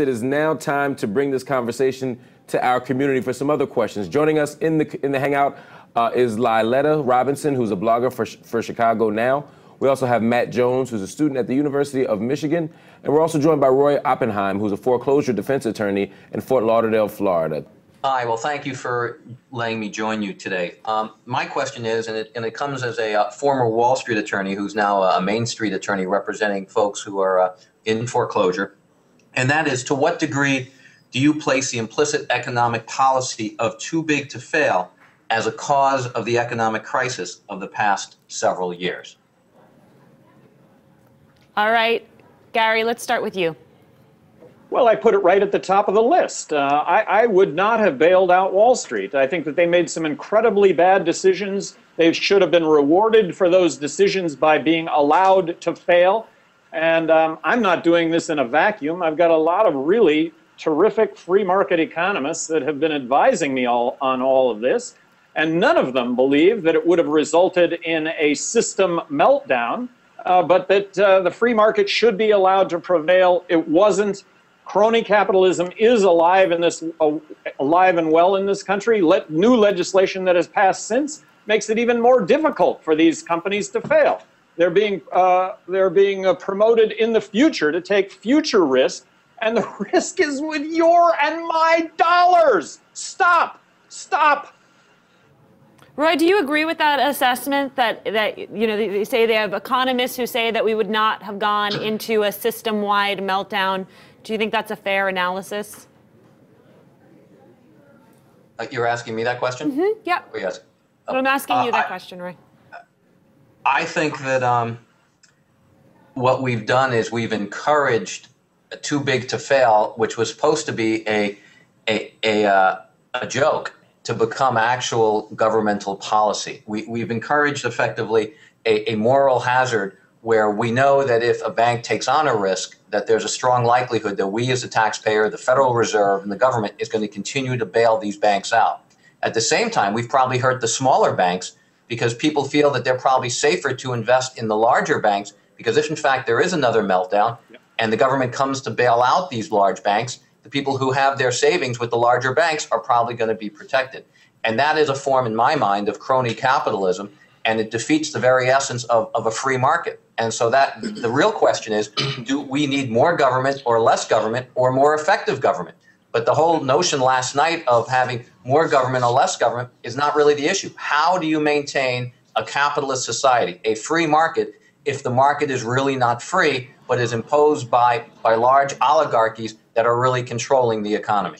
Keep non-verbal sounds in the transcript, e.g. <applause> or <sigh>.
it is now time to bring this conversation to our community for some other questions. Joining us in the in the hangout uh, is Liletta Robinson, who's a blogger for for Chicago Now. We also have Matt Jones, who's a student at the University of Michigan, and we're also joined by Roy Oppenheim, who's a foreclosure defense attorney in Fort Lauderdale, Florida. Hi, well, thank you for letting me join you today. Um, my question is, and it, and it comes as a uh, former Wall Street attorney who's now a Main Street attorney representing folks who are uh, in foreclosure, and that is to what degree do you place the implicit economic policy of too big to fail as a cause of the economic crisis of the past several years? All right, Gary, let's start with you. Well, I put it right at the top of the list. Uh, I, I, would not have bailed out Wall Street. I think that they made some incredibly bad decisions. They should have been rewarded for those decisions by being allowed to fail. And um, I'm not doing this in a vacuum. I've got a lot of really terrific free market economists that have been advising me all, on all of this. And none of them believe that it would have resulted in a system meltdown, uh, but that uh, the free market should be allowed to prevail. It wasn't crony capitalism is alive in this uh, alive and well in this country. Let, new legislation that has passed since makes it even more difficult for these companies to fail. They're being uh, they're being uh, promoted in the future to take future risk, and the <laughs> risk is with your and my dollars. Stop! Stop! Roy, do you agree with that assessment that that you know they say they have economists who say that we would not have gone <clears throat> into a system-wide meltdown do you think that's a fair analysis? Uh, you're asking me that question? Mm-hmm. Yeah. Oh, yes. But I'm asking uh, you that I, question, Roy. I think that um, what we've done is we've encouraged too big to fail, which was supposed to be a a a, uh, a joke, to become actual governmental policy. We, we've encouraged effectively a, a moral hazard where we know that if a bank takes on a risk, that there's a strong likelihood that we as a taxpayer, the Federal Reserve, and the government is going to continue to bail these banks out. At the same time, we've probably hurt the smaller banks because people feel that they're probably safer to invest in the larger banks because if in fact there is another meltdown and the government comes to bail out these large banks, the people who have their savings with the larger banks are probably going to be protected. And that is a form, in my mind, of crony capitalism and it defeats the very essence of, of a free market. And so that the real question is, do we need more government or less government or more effective government? But the whole notion last night of having more government or less government is not really the issue. How do you maintain a capitalist society, a free market, if the market is really not free, but is imposed by, by large oligarchies that are really controlling the economy?